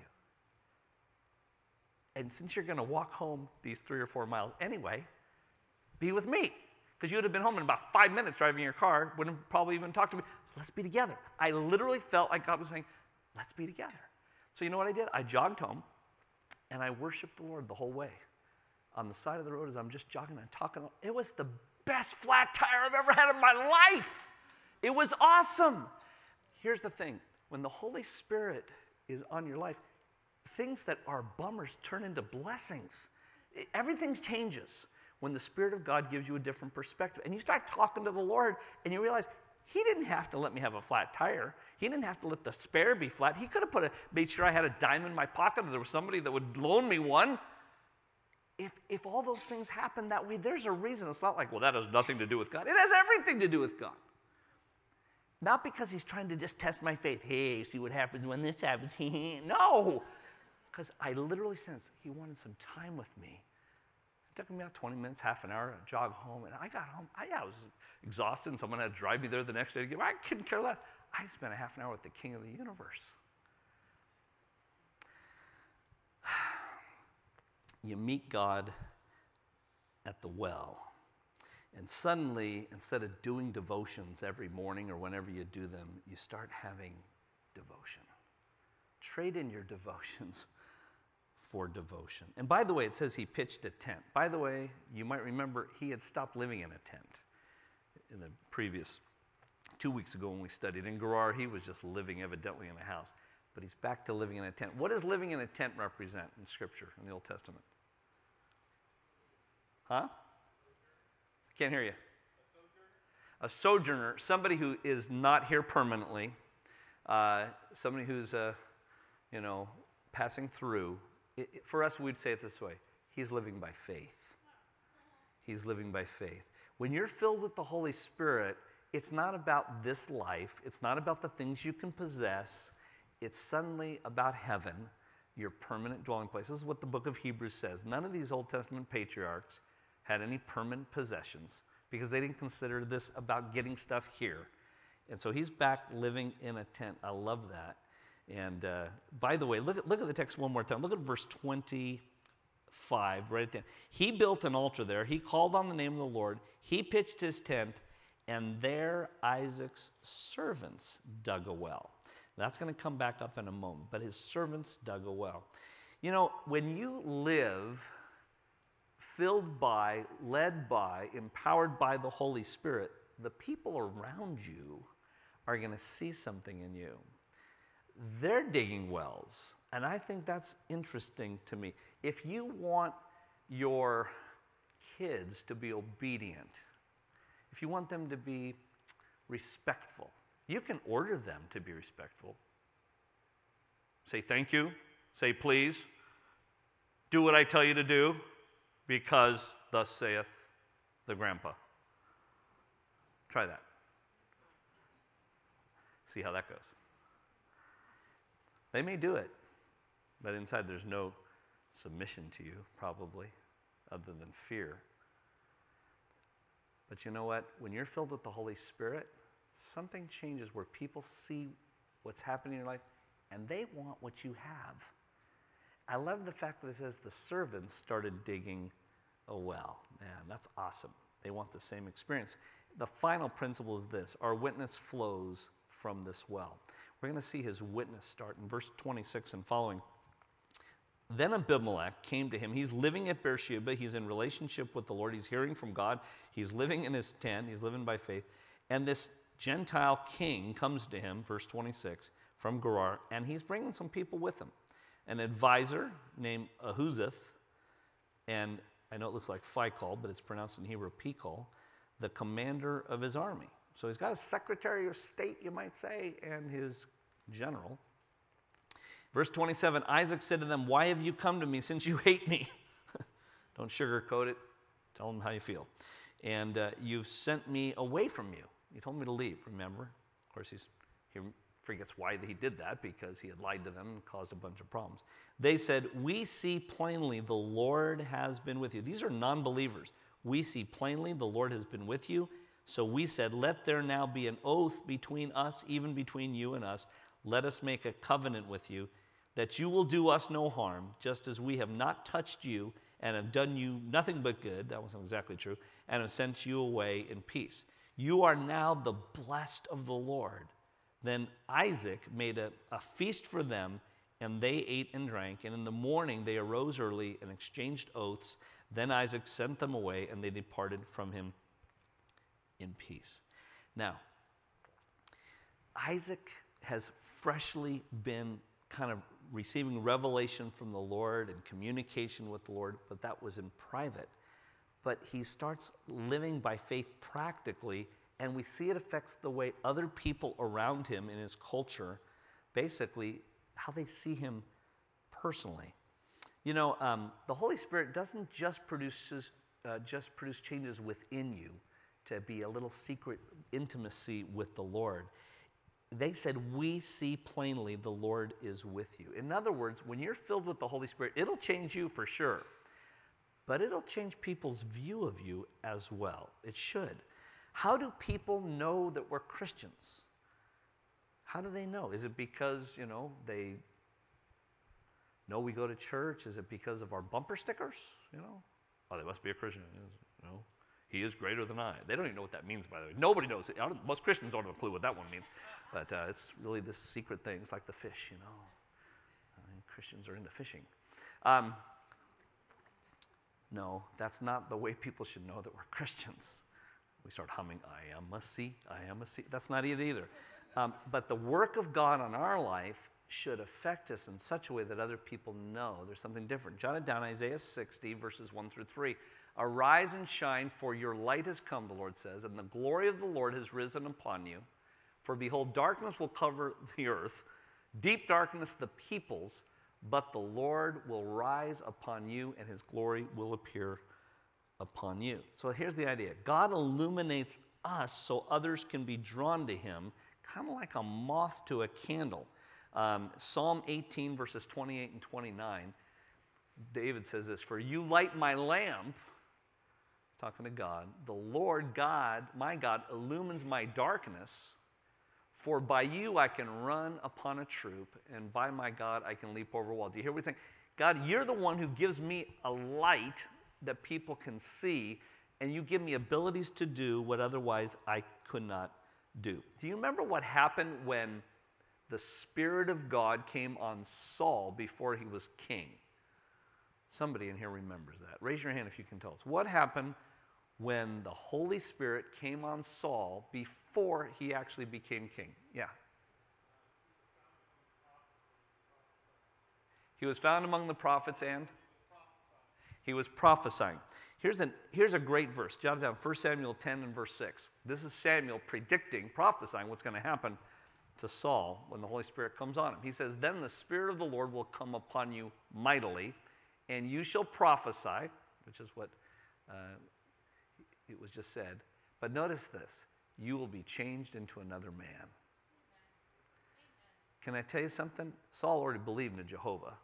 Speaker 1: And since you're going to walk home these three or four miles anyway, be with me. Because you would have been home in about five minutes driving your car, wouldn't have probably even talked to me. So let's be together. I literally felt like God was saying, let's be together. So you know what I did? I jogged home and I worshiped the Lord the whole way. On the side of the road as I'm just jogging and talking, it was the best flat tire I've ever had in my life. It was awesome. Here's the thing when the Holy Spirit is on your life, things that are bummers turn into blessings. Everything changes when the Spirit of God gives you a different perspective. And you start talking to the Lord and you realize He didn't have to let me have a flat tire. He didn't have to let the spare be flat. He could have put a, made sure I had a dime in my pocket or there was somebody that would loan me one. If, if all those things happen that way, there's a reason. It's not like, well, that has nothing to do with God. It has everything to do with God. Not because he's trying to just test my faith. Hey, see what happens when this happens. no, because I literally sense he wanted some time with me. It took me about 20 minutes, half an hour to jog home. And I got home. I, yeah, I was exhausted, and someone had to drive me there the next day to get I couldn't care less. I spent a half an hour with the king of the universe. You meet God at the well. And suddenly, instead of doing devotions every morning or whenever you do them, you start having devotion. Trade in your devotions for devotion. And by the way, it says he pitched a tent. By the way, you might remember he had stopped living in a tent in the previous two weeks ago when we studied. In Gerar, he was just living evidently in a house, but he's back to living in a tent. What does living in a tent represent in Scripture, in the Old Testament? Huh? I Can't hear you. A sojourner, somebody who is not here permanently, uh, somebody who's, uh, you know, passing through. For us, we'd say it this way He's living by faith. He's living by faith. When you're filled with the Holy Spirit, it's not about this life, it's not about the things you can possess, it's suddenly about heaven, your permanent dwelling place. This is what the book of Hebrews says. None of these Old Testament patriarchs had any permanent possessions because they didn't consider this about getting stuff here. And so he's back living in a tent. I love that. And uh, by the way, look at, look at the text one more time. Look at verse 25, right at the end. He built an altar there. He called on the name of the Lord. He pitched his tent, and there Isaac's servants dug a well. That's going to come back up in a moment, but his servants dug a well. You know, when you live filled by, led by, empowered by the Holy Spirit, the people around you are going to see something in you. They're digging wells, and I think that's interesting to me. If you want your kids to be obedient, if you want them to be respectful, you can order them to be respectful. Say thank you, say please, do what I tell you to do because thus saith the grandpa. Try that. See how that goes. They may do it, but inside there's no submission to you, probably, other than fear. But you know what? When you're filled with the Holy Spirit, something changes where people see what's happening in your life and they want what you have. I love the fact that it says the servants started digging a well. Man, that's awesome. They want the same experience. The final principle is this our witness flows from this well. We're going to see his witness start in verse 26 and following. Then Abimelech came to him. He's living at Beersheba. He's in relationship with the Lord. He's hearing from God. He's living in his tent. He's living by faith. And this Gentile king comes to him, verse 26, from Gerar, and he's bringing some people with him. An advisor named Ahuzzath, and I know it looks like Phicol, but it's pronounced in Hebrew Pikol, the commander of his army. So he's got a secretary of state, you might say, and his general. Verse 27 Isaac said to them, Why have you come to me since you hate me? Don't sugarcoat it. Tell them how you feel. And uh, you've sent me away from you. You told me to leave, remember? Of course, he's, he forgets why he did that because he had lied to them and caused a bunch of problems. They said, We see plainly the Lord has been with you. These are non believers. We see plainly the Lord has been with you. So we said, Let there now be an oath between us, even between you and us. Let us make a covenant with you that you will do us no harm, just as we have not touched you and have done you nothing but good. That wasn't exactly true. And have sent you away in peace. You are now the blessed of the Lord. Then Isaac made a, a feast for them, and they ate and drank. And in the morning they arose early and exchanged oaths. Then Isaac sent them away, and they departed from him in peace. Now, Isaac has freshly been kind of receiving revelation from the Lord and communication with the Lord, but that was in private. But he starts living by faith practically, and we see it affects the way other people around him in his culture, basically, how they see him personally. You know, um, the Holy Spirit doesn't just produce, uh, just produce changes within you to be a little secret intimacy with the Lord they said, We see plainly the Lord is with you. In other words, when you're filled with the Holy Spirit, it'll change you for sure, but it'll change people's view of you as well. It should. How do people know that we're Christians? How do they know? Is it because, you know, they know we go to church? Is it because of our bumper stickers? You know, oh, they must be a Christian. Know, he is greater than I. They don't even know what that means, by the way. Nobody knows. Most Christians don't have a clue what that one means. But uh, it's really this secret thing. It's like the fish, you know. I mean, Christians are into fishing. Um, no, that's not the way people should know that we're Christians. We start humming, I am a sea, I am a sea. That's not it either. Um, but the work of God on our life should affect us in such a way that other people know there's something different. Jot it down, Isaiah 60, verses 1 through 3. Arise and shine, for your light has come, the Lord says, and the glory of the Lord has risen upon you. For behold, darkness will cover the earth, deep darkness the peoples, but the Lord will rise upon you, and his glory will appear upon you. So here's the idea God illuminates us so others can be drawn to him, kind of like a moth to a candle. Um, Psalm 18, verses 28 and 29, David says this For you light my lamp, talking to God, the Lord God, my God, illumines my darkness. For by you I can run upon a troop, and by my God I can leap over a wall. Do you hear what he's saying? God, you're the one who gives me a light that people can see, and you give me abilities to do what otherwise I could not do. Do you remember what happened when the Spirit of God came on Saul before he was king? Somebody in here remembers that. Raise your hand if you can tell us. What happened when the Holy Spirit came on Saul before he actually became king. Yeah. He was found among the prophets and he was prophesying. Here's a, here's a great verse. Jot it down 1 Samuel 10 and verse 6. This is Samuel predicting, prophesying what's going to happen to Saul when the Holy Spirit comes on him. He says, Then the Spirit of the Lord will come upon you mightily, and you shall prophesy, which is what uh, it was just said. But notice this you will be changed into another man. Can I tell you something? Saul already believed in Jehovah,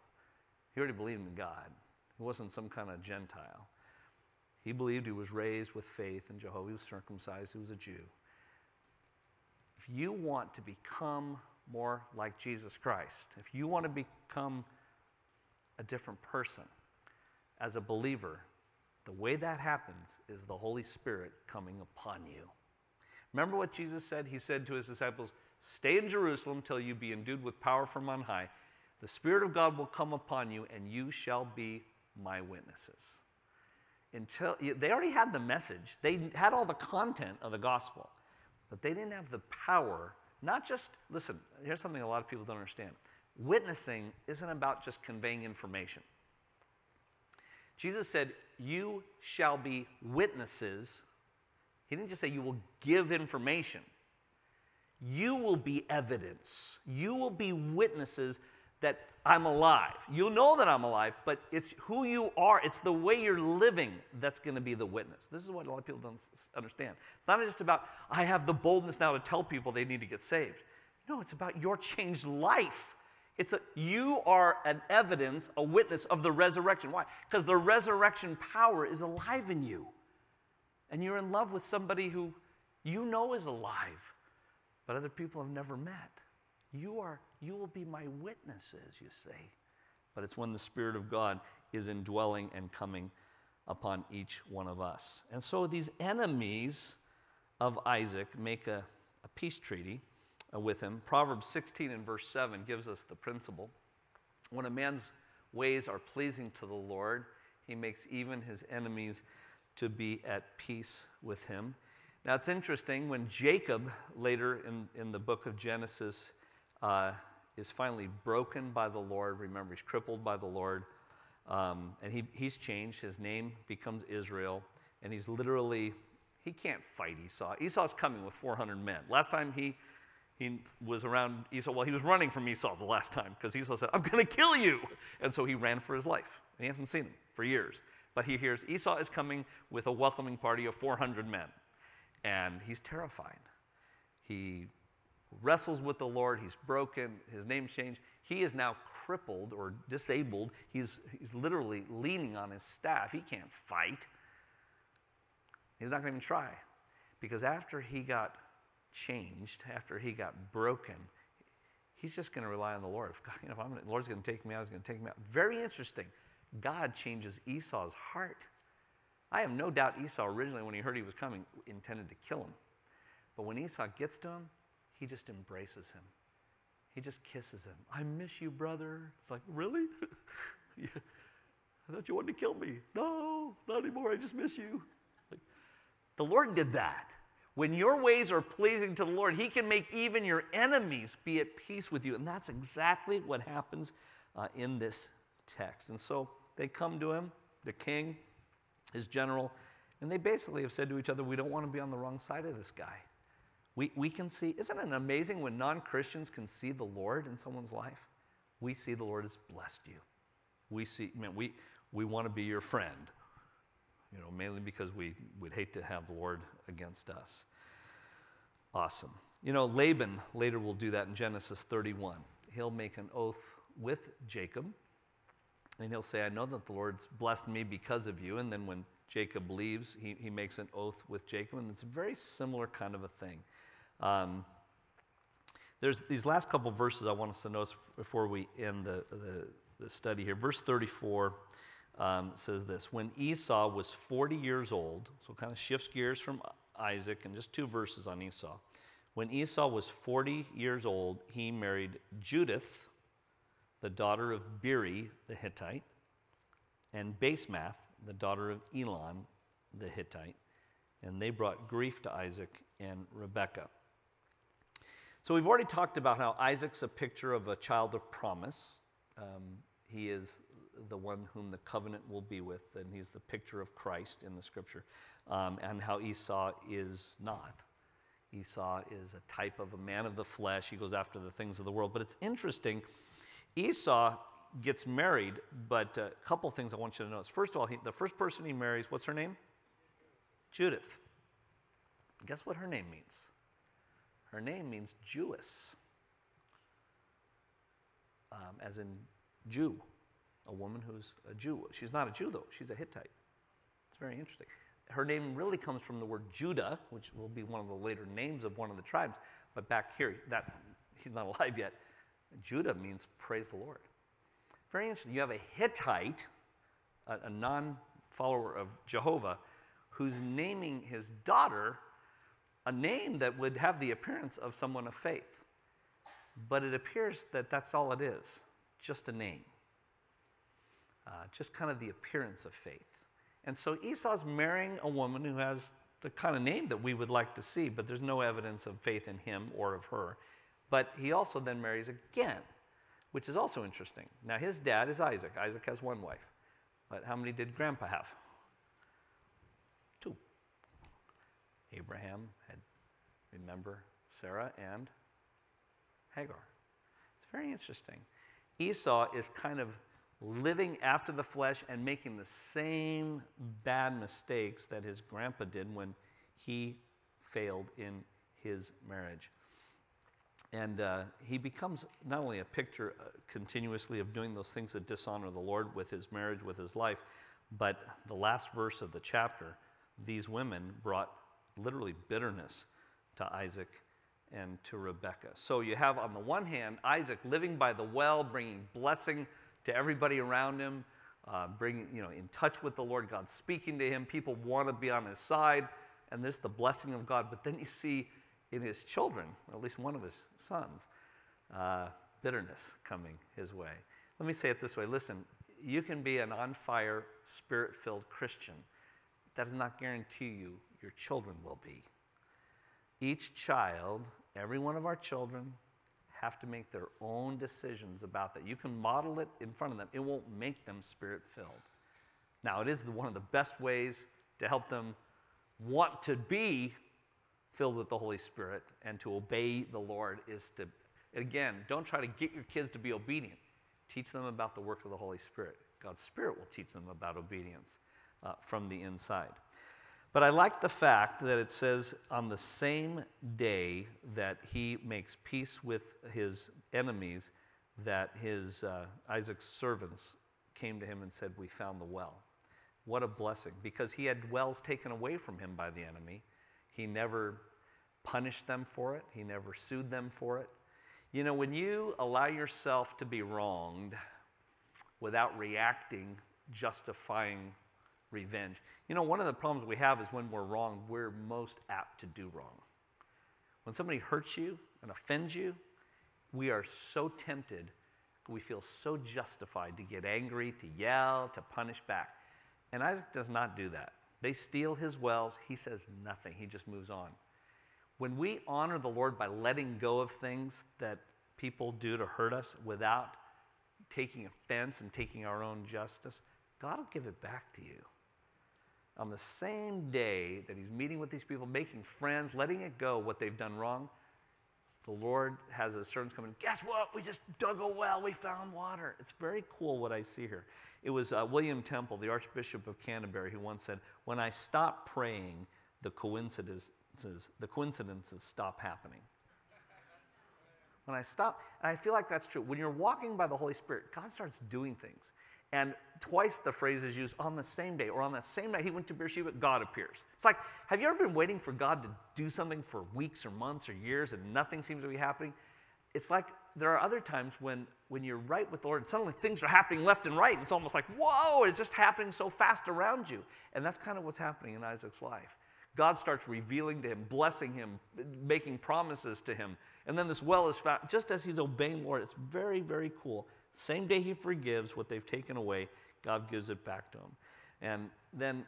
Speaker 1: he already believed in God. He wasn't some kind of Gentile. He believed he was raised with faith in Jehovah. He was circumcised, he was a Jew. If you want to become more like Jesus Christ, if you want to become a different person. As a believer, the way that happens is the Holy Spirit coming upon you. Remember what Jesus said? He said to his disciples, Stay in Jerusalem till you be endued with power from on high. The Spirit of God will come upon you, and you shall be my witnesses. Until they already had the message, they had all the content of the gospel, but they didn't have the power. Not just, listen, here's something a lot of people don't understand. Witnessing isn't about just conveying information. Jesus said, You shall be witnesses. He didn't just say you will give information, you will be evidence. You will be witnesses that I'm alive. You'll know that I'm alive, but it's who you are, it's the way you're living that's going to be the witness. This is what a lot of people don't understand. It's not just about, I have the boldness now to tell people they need to get saved. No, it's about your changed life. It's a, you are an evidence, a witness of the resurrection. Why? Because the resurrection power is alive in you. And you're in love with somebody who you know is alive, but other people have never met. You are you will be my witnesses, you say. But it's when the Spirit of God is indwelling and coming upon each one of us. And so these enemies of Isaac make a, a peace treaty with him. Proverbs 16 and verse 7 gives us the principle. When a man's ways are pleasing to the Lord, he makes even his enemies to be at peace with him. Now it's interesting when Jacob, later in, in the book of Genesis, uh, is finally broken by the Lord. Remember, he's crippled by the Lord. Um, and he, he's changed. His name becomes Israel. And he's literally, he can't fight Esau. Esau's coming with 400 men. Last time he, he was around Esau, well, he was running from Esau the last time because Esau said, I'm going to kill you. And so he ran for his life. And he hasn't seen him for years. But he hears Esau is coming with a welcoming party of 400 men. And he's terrified. He wrestles with the Lord. He's broken. His name's changed. He is now crippled or disabled. He's, he's literally leaning on his staff. He can't fight. He's not going to even try. Because after he got changed, after he got broken, he's just going to rely on the Lord. If, God, you know, if I'm, the Lord's going to take me out, he's going to take me out. Very interesting. God changes Esau's heart. I have no doubt Esau originally, when he heard he was coming, intended to kill him. But when Esau gets to him, he just embraces him. He just kisses him. I miss you, brother. It's like, really? yeah. I thought you wanted to kill me. No, not anymore. I just miss you. Like, the Lord did that. When your ways are pleasing to the Lord, He can make even your enemies be at peace with you. And that's exactly what happens uh, in this text. And so they come to him, the king, his general, and they basically have said to each other, We don't want to be on the wrong side of this guy. We, we can see, isn't it amazing when non Christians can see the Lord in someone's life? We see the Lord has blessed you. We see, man, we, we want to be your friend, you know, mainly because we would hate to have the Lord against us. Awesome. You know, Laban later will do that in Genesis 31. He'll make an oath with Jacob, and he'll say, I know that the Lord's blessed me because of you. And then when Jacob leaves, he, he makes an oath with Jacob, and it's a very similar kind of a thing. Um, there's these last couple verses I want us to notice before we end the, the, the study here. Verse 34 um, says this When Esau was 40 years old, so kind of shifts gears from Isaac, and just two verses on Esau. When Esau was 40 years old, he married Judith, the daughter of Beeri the Hittite, and Basemath, the daughter of Elon the Hittite, and they brought grief to Isaac and Rebekah. So we've already talked about how Isaac's a picture of a child of promise. Um, he is the one whom the covenant will be with, and he's the picture of Christ in the scripture, um, and how Esau is not. Esau is a type of a man of the flesh. He goes after the things of the world. But it's interesting. Esau gets married, but a couple things I want you to notice. First of all, he, the first person he marries, what's her name? Judith. Guess what her name means? Her name means Jewess, um, as in Jew, a woman who's a Jew. She's not a Jew, though, she's a Hittite. It's very interesting. Her name really comes from the word Judah, which will be one of the later names of one of the tribes. But back here, that he's not alive yet. Judah means praise the Lord. Very interesting. You have a Hittite, a, a non follower of Jehovah, who's naming his daughter a name that would have the appearance of someone of faith. But it appears that that's all it is just a name, uh, just kind of the appearance of faith. And so Esau's marrying a woman who has the kind of name that we would like to see, but there's no evidence of faith in him or of her. But he also then marries again, which is also interesting. Now, his dad is Isaac. Isaac has one wife. But how many did grandpa have? Two. Abraham had, remember, Sarah and Hagar. It's very interesting. Esau is kind of living after the flesh and making the same bad mistakes that his grandpa did when he failed in his marriage. And uh, he becomes not only a picture uh, continuously of doing those things that dishonor the Lord with his marriage, with his life, but the last verse of the chapter, these women brought literally bitterness to Isaac and to Rebekah. So you have, on the one hand, Isaac living by the well, bringing blessing to everybody around him, uh, bringing, you know, in touch with the Lord, God speaking to him. People want to be on his side, and this the blessing of God. But then you see in his children, at least one of his sons, uh, bitterness coming his way. Let me say it this way listen, you can be an on fire, spirit filled Christian. That does not guarantee you your children will be. Each child, every one of our children, have to make their own decisions about that. You can model it in front of them, it won't make them spirit filled. Now, it is one of the best ways to help them want to be filled with the Holy Spirit and to obey the Lord is to, again, don't try to get your kids to be obedient. Teach them about the work of the Holy Spirit. God's Spirit will teach them about obedience uh, from the inside. But I like the fact that it says on the same day that he makes peace with his enemies, that his uh, Isaac's servants came to him and said, "We found the well." What a blessing! Because he had wells taken away from him by the enemy. He never punished them for it. He never sued them for it. You know, when you allow yourself to be wronged without reacting, justifying revenge. You know, one of the problems we have is when we're wrong, we're most apt to do wrong. When somebody hurts you and offends you, we are so tempted, we feel so justified to get angry, to yell, to punish back. And Isaac does not do that. They steal his wells, he says nothing, he just moves on. When we honor the Lord by letting go of things that people do to hurt us without taking offense and taking our own justice, God will give it back to you on the same day that he's meeting with these people, making friends, letting it go what they've done wrong, the Lord has his servants come in. Guess what? We just dug a well. We found water. It's very cool what I see here. It was uh, William Temple, the Archbishop of Canterbury, who once said, "When I stop praying, the coincidences, the coincidences stop happening." When I stop, and I feel like that's true. When you're walking by the Holy Spirit, God starts doing things. And twice the phrase is used on the same day or on the same night he went to Beersheba, God appears. It's like, have you ever been waiting for God to do something for weeks or months or years and nothing seems to be happening? It's like there are other times when, when you're right with the Lord and suddenly things are happening left and right. And it's almost like, whoa, it's just happening so fast around you. And that's kind of what's happening in Isaac's life. God starts revealing to him, blessing him, making promises to him. And then this well is found, just as he's obeying Lord. It's very, very cool. Same day he forgives what they've taken away, God gives it back to him. And then,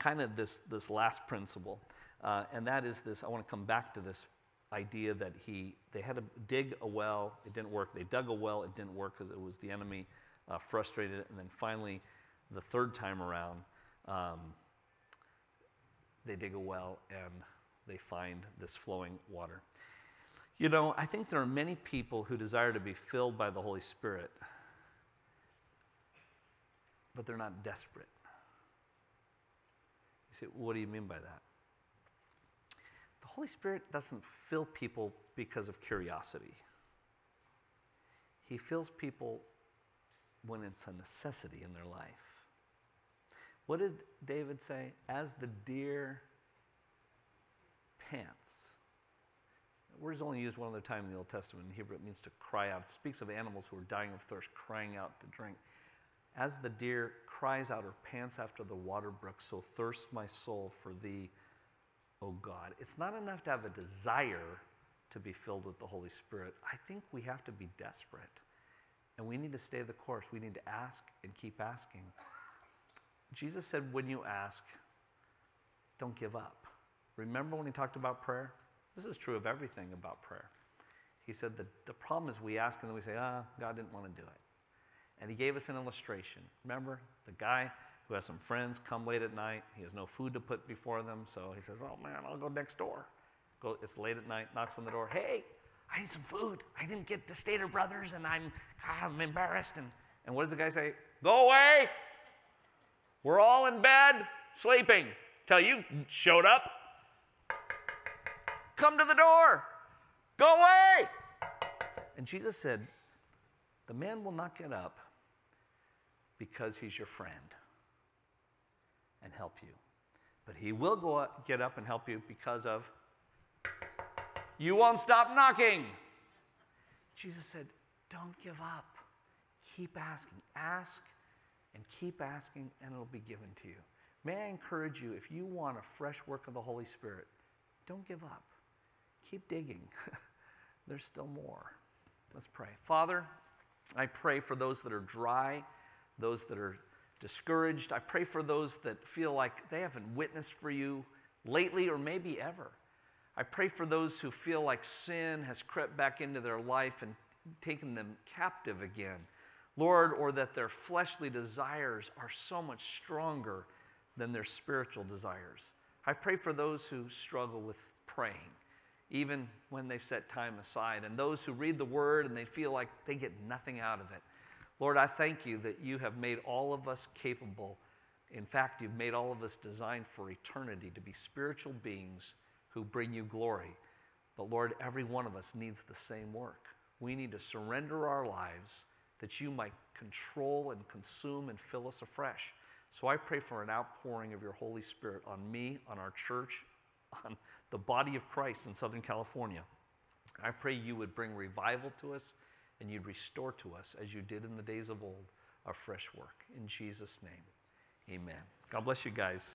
Speaker 1: kind of this, this last principle, uh, and that is this I want to come back to this idea that he, they had to dig a well, it didn't work. They dug a well, it didn't work because it was the enemy uh, frustrated. And then finally, the third time around, um, they dig a well and they find this flowing water. You know, I think there are many people who desire to be filled by the Holy Spirit, but they're not desperate. You say, what do you mean by that? The Holy Spirit doesn't fill people because of curiosity, He fills people when it's a necessity in their life. What did David say? As the deer pants word is only used one other time in the Old Testament. In Hebrew, it means to cry out. It speaks of animals who are dying of thirst, crying out to drink. As the deer cries out or pants after the water brook, so thirsts my soul for thee, O God. It's not enough to have a desire to be filled with the Holy Spirit. I think we have to be desperate. And we need to stay the course. We need to ask and keep asking. Jesus said, when you ask, don't give up. Remember when he talked about prayer? This is true of everything about prayer. He said that the problem is we ask and then we say, ah, God didn't want to do it. And he gave us an illustration. Remember the guy who has some friends come late at night. He has no food to put before them. So he says, oh man, I'll go next door. Go, it's late at night, knocks on the door. Hey, I need some food. I didn't get the Stater Brothers and I'm, I'm embarrassed. And, and what does the guy say? Go away. We're all in bed sleeping till you showed up. Come to the door. Go away. And Jesus said, The man will not get up because he's your friend and help you. But he will go up, get up and help you because of you won't stop knocking. Jesus said, Don't give up. Keep asking. Ask and keep asking, and it'll be given to you. May I encourage you, if you want a fresh work of the Holy Spirit, don't give up. Keep digging. There's still more. Let's pray. Father, I pray for those that are dry, those that are discouraged. I pray for those that feel like they haven't witnessed for you lately or maybe ever. I pray for those who feel like sin has crept back into their life and taken them captive again. Lord, or that their fleshly desires are so much stronger than their spiritual desires. I pray for those who struggle with praying, even when they've set time aside, and those who read the word and they feel like they get nothing out of it. Lord, I thank you that you have made all of us capable. In fact, you've made all of us designed for eternity to be spiritual beings who bring you glory. But Lord, every one of us needs the same work. We need to surrender our lives that you might control and consume and fill us afresh. So I pray for an outpouring of your Holy Spirit on me, on our church, on the body of Christ in Southern California. I pray you would bring revival to us and you'd restore to us, as you did in the days of old, a fresh work. In Jesus' name, amen. God bless you guys.